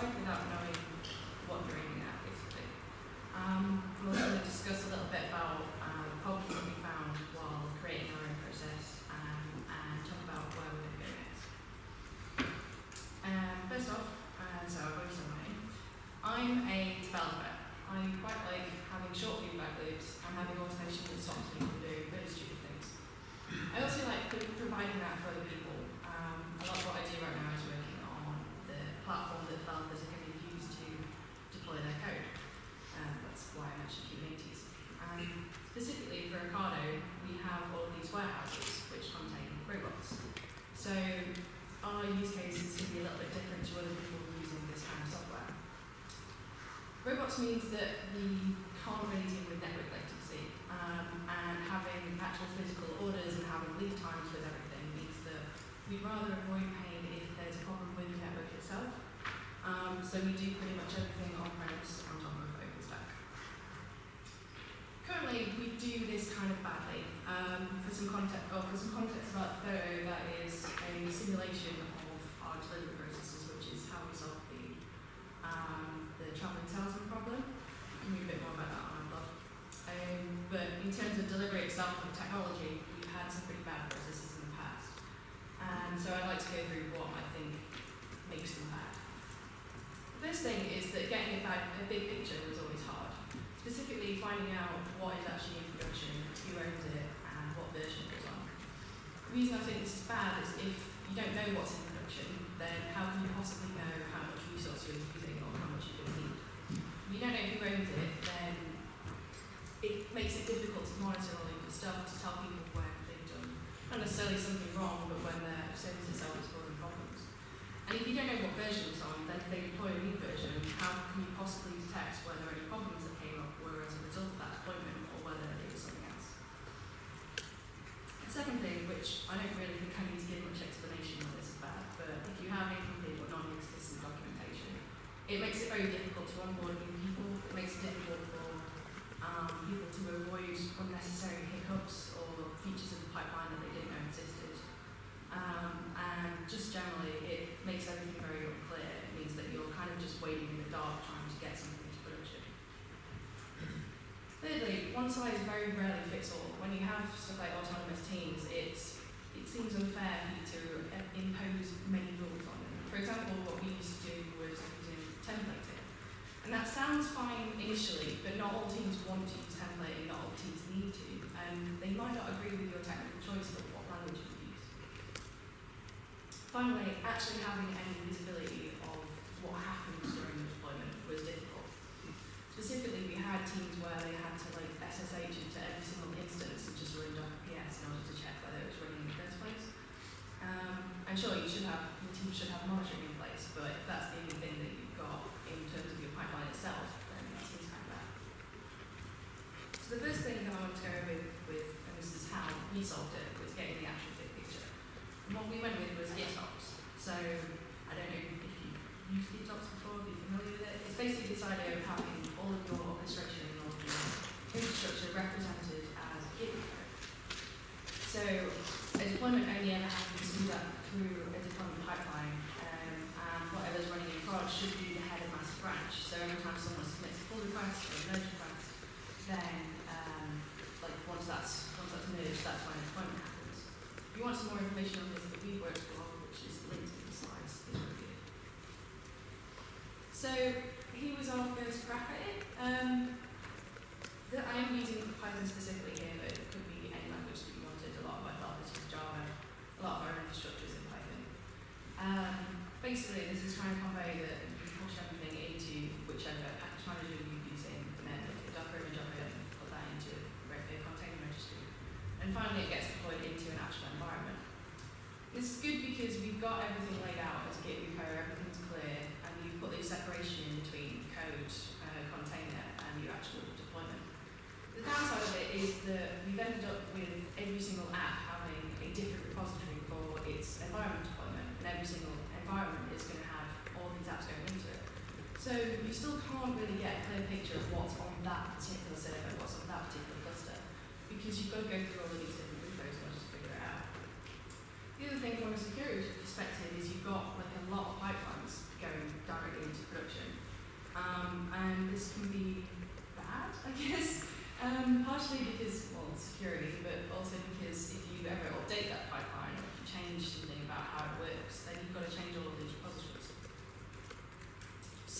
good one looks like without knowing what you're aiming at, basically. Um, I'm also going to discuss a little bit about um, problems that we found while creating our own process um, and talk about where we're going to go next. Um, first off, uh, so I've already said my name. I'm a developer. I quite like having short feedback loops and having automation that stops me from doing really stupid things. I also like pro- providing that for other people. Um, a lot of what I do right now is working on the platform that developers are going to use to deploy their code. Um, that's why I'm actually Kubernetes. Um, specifically for Ocado, we have all of these warehouses which contain robots. So our use cases can be a little bit different to other people using this kind of software. Robots means that we can't really deal with network latency, um, and having actual physical orders and having lead times with everything means that we'd rather avoid pain if there's a problem with the network itself. Um, so we do pretty much everything on premise on of OpenStack. Currently, we do this kind of badly. Um, for some context, oh, for some context about Photo, that is a simulation of our delivery processes, which is how we solve the um, the traveling salesman problem. You can read a bit more about that on blog. Um, but in terms of delivery itself and technology, we've had some pretty bad processes in the past. And so I'd like to go through what I think makes them bad. The first thing is that getting a, bad, a big picture was always hard. Specifically finding out what is actually in production, who owns it, and what version it was on. The reason I think this is bad is if you don't know what's in production, then how can you possibly know how much resource you're using or how much you're going to need? If you don't know who owns it, then it makes it difficult to monitor all of the stuff, to tell people when they've done not necessarily something wrong, but when their service itself is causing problems. And if you don't know what version it's on, then if they deploy a new version, how can you possibly detect whether any problems that came up were as a result of that deployment or whether it was something else? The second thing, which I don't really think I need to give much explanation on this is bad, but if you have incomplete or non-existent documentation, it makes it very difficult to onboard new people. It makes it difficult for um, people to avoid unnecessary hiccups or features of the pipeline that they didn't know existed. Um, and just generally, it makes everything very unclear. It means that you're kind of just waiting in the dark trying to get something into production. Thirdly, one size very rarely fits all. When you have stuff like autonomous teams, it's, it seems unfair for you to impose many rules on them. For example, what we used to do was using templating. And that sounds fine initially, but not all teams want to use templating, not all teams need to. And they might not agree with your technical choice of what language you use. Finally, actually having any visibility of what happens during the deployment was difficult. Specifically, we had teams where they had to like SSH into every single instance and just run Docker PS in order to check whether it was running in the first place. Um, and sure, you should have your team should have monitoring in place, but if that's the only thing that you've got in terms of your pipeline itself, then that seems kind of bad. So the first thing that I want to go with, with and this is how we solved it, was getting the actual big picture. And what we went with was GitOps. So I don't know if you've used GitOps before, if you're familiar with it. It's basically this idea of having all of your orchestration and all of your infrastructure represented as a Git repo. So a deployment only ever happens through a deployment pipeline, um, and whatever's running in prod should be the head of master branch. So every time someone submits a pull request or a merge request, then um, like once that's once that's merged, that's when a deployment happens. If you want some more information on this that we've worked for, which is linked in the slides, is really good. So he was our first crack at it. Um, the, I am using Python specifically here, but it could be any language that you wanted. A lot of our developers use Java. A lot of our infrastructure is in Python. Um, basically, this is trying to convey that you push everything into whichever package manager you're using, and then at Docker image of it put that into a container registry. And finally, it gets deployed into an actual environment. This is good because we've got everything laid out as a Git repo, everything's clear, and you've put the separation in between code, uh, container, and your actual deployment. The downside of it is that we've ended up with every single app having a different repository for its environment deployment, and every single environment is going to have all these apps going into it. So you still can't really get a clear picture of what's on that particular server, what's on that particular cluster, because you've got to go through all of these different repos in order to figure it out. The other thing from a security perspective is you've got like a lot of pipelines going directly into production. Um, and this can be bad, I guess, um, partially because, well, security, but also because if you ever update that pipeline or if you change something about how it works, then you've got to change all of these repositories.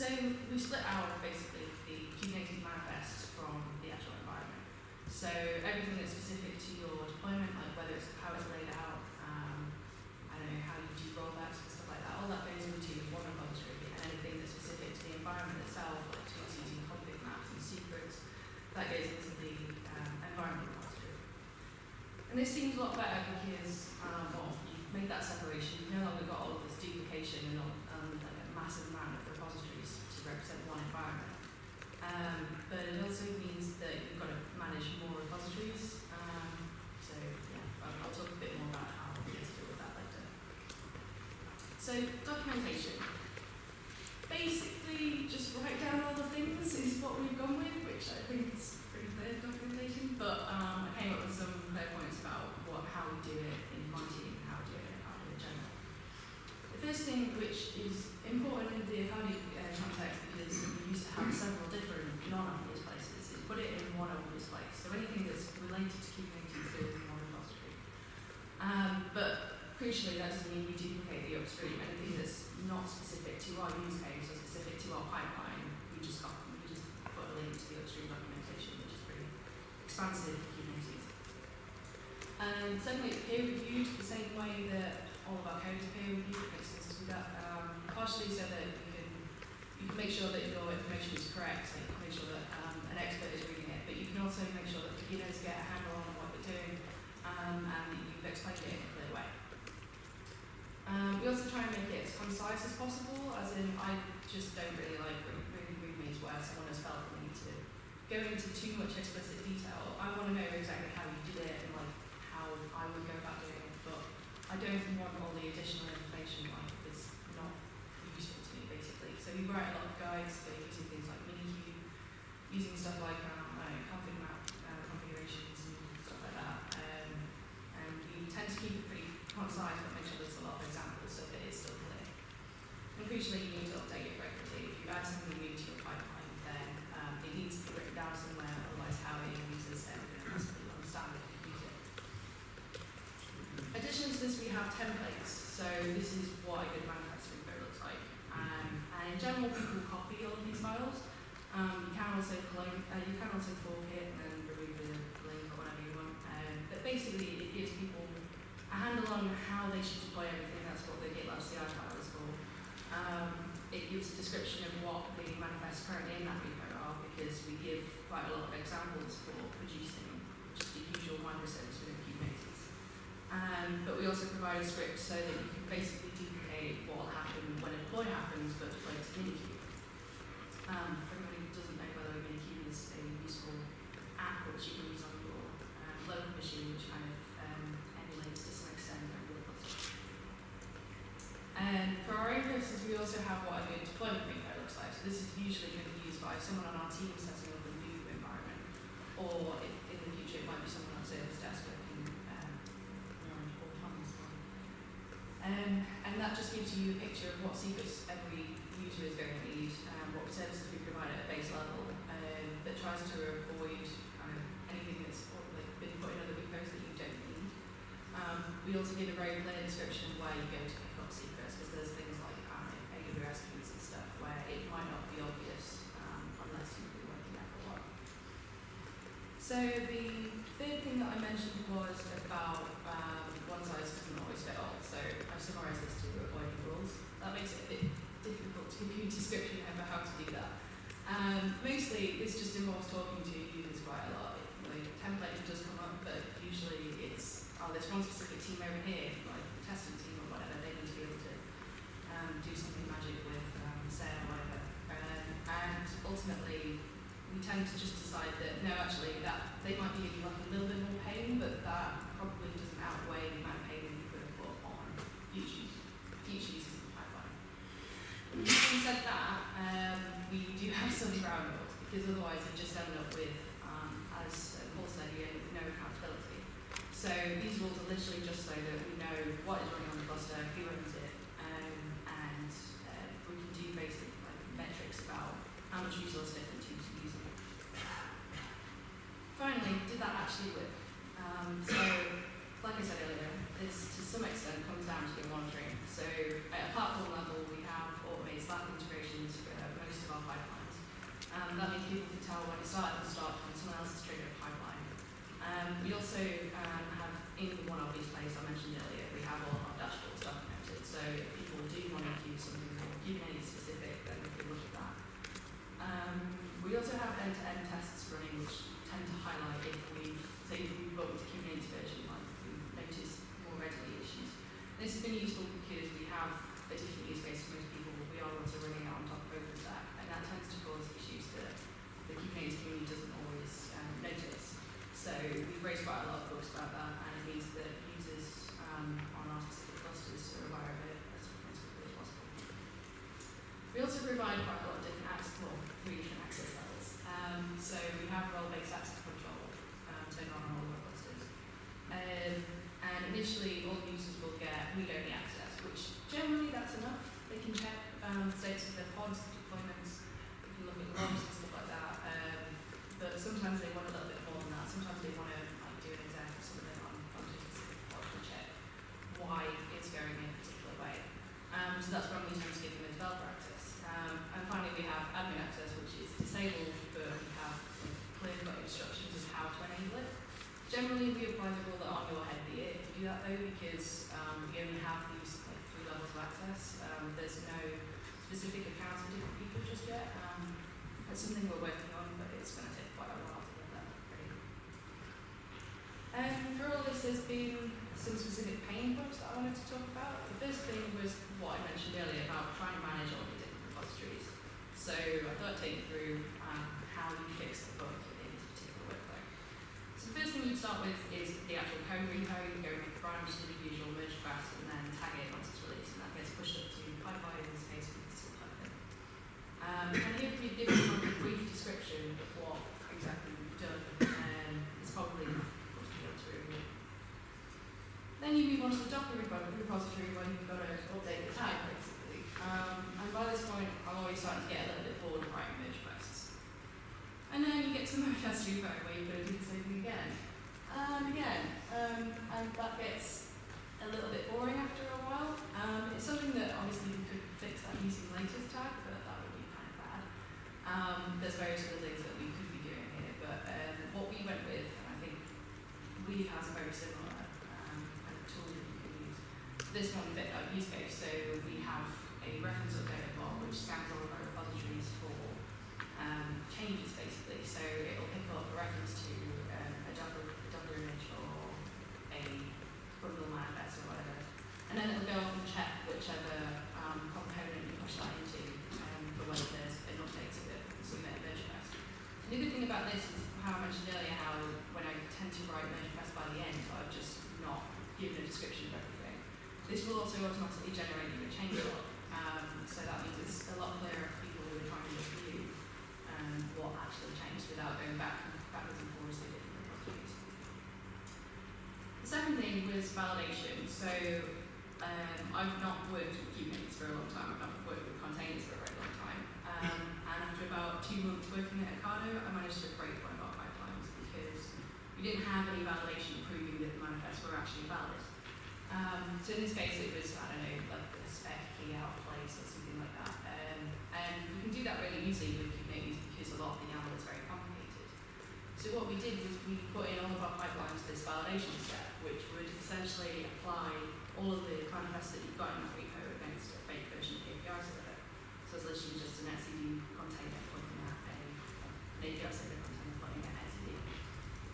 So we split out basically the Kubernetes manifest from the actual environment. So everything that's specific to your deployment, like whether it's how it's laid out, um, I don't know, how you do rollbacks and stuff like that, all that goes into one repository. And anything that's specific to the environment itself, like to us using config maps and secrets, that goes into the um, environment repository. And this seems a lot better because, um, well, you've made that separation, you've no longer got all of this duplication and all, massive amount of repositories to represent one environment. Um, but it also means that you've got to manage more repositories. Um, so yeah, I'll, I'll talk a bit more about how we get to deal with that later. So documentation. Basically, just write down all the things is what we've gone with, which I think is pretty clear documentation. But um, I came up with some clear points about what how we do it in my team, how we do it how we do it in general. The first thing, which is important in the Ocado uh, context, because we used to have several different non-obvious places, is put it in one obvious place. So anything that's related to Kubernetes goes in one repository. Um, but crucially, that doesn't mean we duplicate the upstream. Anything that's not specific to our use case or specific to our pipeline, we just got we just put a link to the upstream documentation, which is pretty expansive for Kubernetes. And secondly, it's peer reviewed the same way that all of our code is peer reviewed. It makes sense to do that. Um, partially so that you can you can make sure that your information is correct, so you can make sure that um, an expert is reading it, but you can also make sure that beginners get a handle on what we're doing um, and that you've explained it in a clear way. Um, we also try and make it as concise as possible, as in I just don't really like really readmes where someone has felt the need to go into too much explicit detail. I want to know exactly how you did it and like how I would go about doing it, but I don't want all the additional information like it's not useful to me basically. So we write a lot of guides for using things like Minikube, using stuff like um, config map uh, configurations and stuff like that. Um, and we tend to keep concise, but make sure there's a lot of examples so that it's still clear. And crucially, you need to update it regularly. If you add something new to your pipeline, then um, it needs to be written down somewhere, otherwise how are it uses it has to understand it and use it. Addition to this, we have templates. So this is what a good manufacturing code looks like. Um, and in general, people copy all of these files. Um, you can also clone, uh, you can also fork it and then remove the link or whatever you want. Um, but basically, it gives people a handle on how they should deploy everything. That's what the GitLab CI file is for. Um, it gives a description of what the manifests currently in that repo are because we give quite a lot of examples for producing just the usual microservice within Kubernetes. Um, but we also provide a script so that you can basically duplicate what will happen when a deploy happens, but deploy to Minikube. Um, for anybody who doesn't know whether Minikube is a useful app which you can use on your um, local machine, which kind of um, emulates to some extent a real repository. And for purposes, we also have what a good deployment repo looks like. So this is usually going to be used by someone on our team setting up a new environment, or if, in the future it might be someone on service desk working um, all times. Um, and that just gives you a picture of what secrets every user is going to need, um, what services we provide at a base level, um, that tries to avoid of anything that's been put in other repos that you don't need. Um, we also give a very clear description of where you go to pick up secrets, because there's things like and stuff where it might not be obvious um, unless you've been working there for a while. So the third thing that I mentioned was about um, one size doesn't always fit all. So I summarised this to avoid the rules. That makes it a bit difficult to give you a description of how to do that. Um, mostly, this just involves talking to users quite a lot. The template does come up, but usually it's, oh, there's one specific team over here, like the testing team or whatever, they need to be able to um, do something magic with um, say or whatever. Um, and ultimately, we tend to just decide that, no, actually, that they might be like a little bit more pain, but that probably doesn't outweigh the amount of pain that you could put on future, future users of the pipeline. Having said that, um, we do have some ground rules because otherwise you just end up with, um, as Paul said, you no accountability. So these rules are literally just so that we know what is running on the cluster choose lots of different tubes to use. Finally, did that actually work? Um, so, like I said earlier, this to some extent comes down to your monitoring. So, at a platform level, we have automated Slack integrations for most of our pipelines. Um, that means people can tell when it started and start when someone else has triggered a pipeline. Um, we also um, have, in one obvious place I mentioned earlier, we have all our dashboards documented. So, if people do want to use something Kubernetes specific, then we can look at that. Um, we also have end-to-end tests running, which tend to highlight if we've, say, if we've built a Kubernetes version, like we notice more readily issues. This has been useful because we have a different use case for most people. We are also running it on top of OpenStack, and that tends to cause issues that the Kubernetes community doesn't always um, notice. So we've raised quite a lot of books about that, and it means that users um, on our specific clusters are aware of it as, as quickly as possible. We also provide quite a lot of different access, well, three different access levels. Um, so we have role-based access control um, turned on on all of our clusters. Um, and initially, all users will get read-only access, which generally that's enough. They can check um, the status of their pods, the deployments, they can look at logs and stuff like that. Um, but sometimes they want a little bit more than that. Sometimes they want to like, do an exec or something on, on a specific pod to check why it's going in a particular way. Um, so that's when we tend to give them a developer access. Um, and finally, we have admin access, which is disabled, but we have like, clear-cut instructions of how to enable it. Generally, we apply the rule that on your head be it if you do that though, because um, we only have these like three levels of access. Um, there's no specific accounts for different people just yet. Um, it's something we're working on, but it's going to take quite a while to get that ready. Um, for all this, there's been some specific pain points that I wanted to talk about. The first thing was what I mentioned earlier about trying to manage all the different repositories. So I thought I'd take you through um, how you fix the bug in this particular workflow. The first thing we'd start with is the actual code repo. You go a branch to the usual merge request and then tag it once it's released, and that gets pushed up to PyPI in this case with the Python. Um, and here we've given you a brief description of what exactly we've done. Um, it's probably enough for you to be able to review. Then you move on to the Docker repo- repository where you've got to update the tag basically. Um, and by this point, I'm already starting to get a little bit bored of writing merge requests. And then you get to the manifest repo where you've got to do the same thing again. And again. Um, and that gets a little bit boring after a while. Um, it's something that obviously we could fix that using latest tag, but that would be kind of bad. Um, there's various other things that we could be doing here, but um, what we went with, I think we has a very similar um, kind of tool that you can use. This one fit our use case, so we have a reference updater bot which scans all of our repositories for um, changes basically. So it'll pick up a reference to um, a Docker, Docker image or a Rumble manifest or whatever, and then it'll go off and check whichever um, component you push that into um, for whether there's an update to it, submit a merge request. And the good thing about this is how I mentioned earlier how when I tend to write requests by the end, so I've just not given a description of everything. This will also automatically generate you a change log, um, so that means it's a lot clearer for people who are trying to review um, what actually changed without going back backwards and forwards to different repositories. The second thing was validation. So um, I've not worked with Kubernetes for a long time. I've not worked with containers for a very long time. Um, and after about two months working at Ocado, I managed to break one of our pipelines because we didn't have any validation proving that the manifests were actually valid. Um, so in this case, it was, I don't know, like a spec key out of place or something like that. Um, and you can do that really easily with Kubernetes because a lot of the YAML is very complicated. So what we did was we put in all of our pipelines this validation step, which would essentially apply all of the manifests that you've got in that repo against a fake version of the API server. So it's literally just an etcd container pointing at a, an API server container pointing at etcd.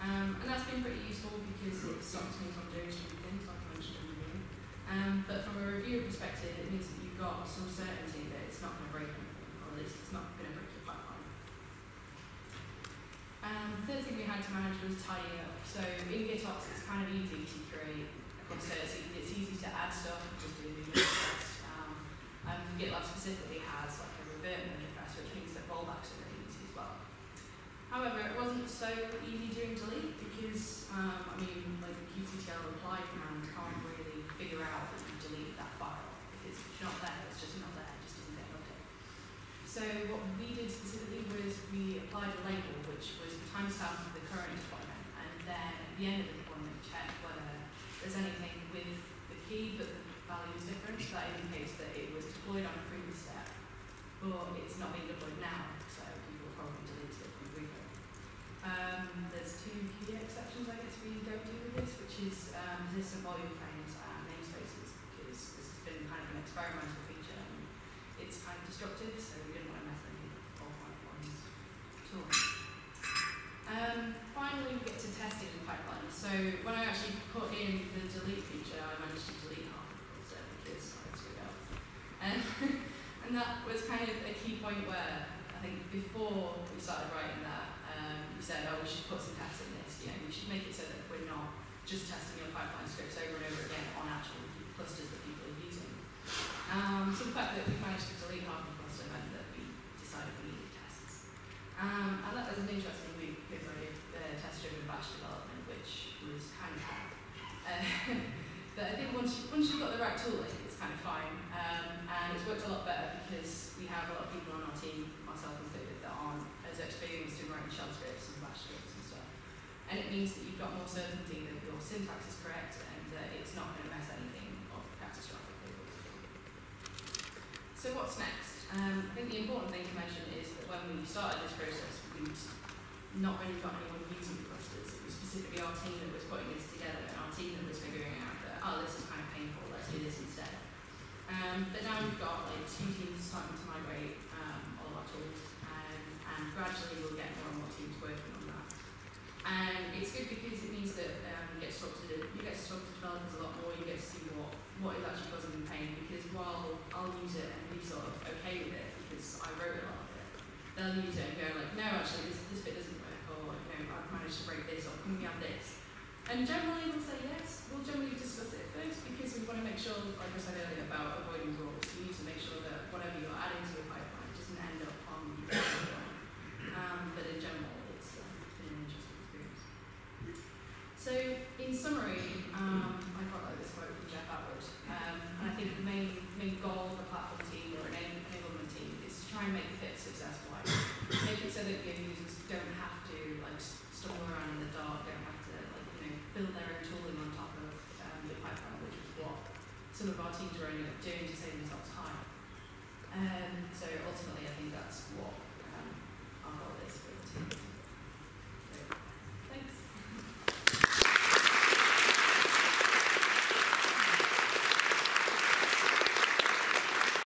Um, and that's been pretty useful because it stops me from doing stupid things like I mentioned in the beginning. Um, but from a reviewer perspective, it means that you've got some certainty that it's not going to break anything, or at least it's not going to break your pipeline. Um, the third thing we had to manage was tidying up. So in GitOps, it's kind of easy to create a cluster. It's, easy to add stuff, and just do merge request. Um, and GitLab specifically has like a revert request, which means that rollbacks are really easy as well. However, it wasn't so easy doing delete because, um, I mean, like the kubectl apply command can't really figure out that you deleted that file. If it's not there, it's just not there, it just doesn't get an update. So what we did specifically was we applied a label which was the timestamp of the current deployment and then at the end of the deployment check whether there's anything with the key but the value is different. So that indicates that it was deployed on a previous step but it's not being deployed now so people probably deleted it. Um, there's two key exceptions I guess we don't do with this which is um, persistent volume claims and namespaces because this has been kind of an experimental feature and it's kind of destructive, so we didn't want to mess any of at all. Um, finally, we get to testing the pipeline. So when I actually put in the delete feature, I managed to delete half of the cluster because I screwed up. Um, and that was kind of a key point where I think before we started writing that, said, oh, we should put some tests in this. You know, we should make it so that we're not just testing your pipeline scripts over and over again on actual clusters that people are using. Um, so the fact that we managed to delete half the cluster meant that we decided we needed tests. Um, and that was an interesting week because I did uh, test-driven bash development, which was kind of hard. Uh, but I think once, you, once you've got the right tooling, it's kind of fine. Um, and it's worked a lot better because we have a lot of people on our team, myself included, that aren't as experienced in writing shell scripts and and stuff. And it means that you've got more certainty that your syntax is correct and that it's not going to mess anything up catastrophically. So what's next? Um, I think the important thing to mention is that when we started this process, we'd not really got anyone using the clusters. It was specifically our team that was putting this together and our team that was figuring out that, oh, this is kind of painful, let's do this instead. Um, but now we've got like two teams starting to migrate um, all of our tools and, and gradually we'll get more and more teams working on that. And it's good because it means that um, you get to talk to the, you get to talk to developers a lot more. You get to see what what is actually causing them pain. Because while I'll use it and be sort of okay with it because I wrote a lot of it, they'll use it and go like, no, actually this this bit doesn't work, or you know I've managed to break this, or can we have this? And generally we'll say yes. We'll generally discuss it first because we want to make sure, like I said earlier, about avoiding rules. We need to make sure that whatever you're adding to your pipeline doesn't end up